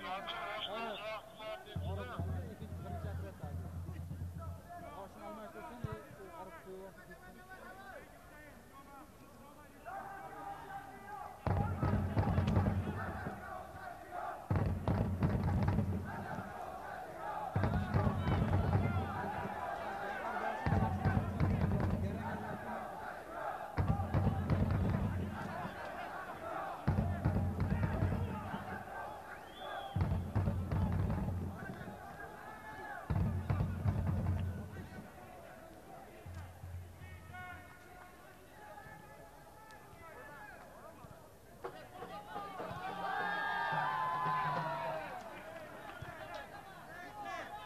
Welcome.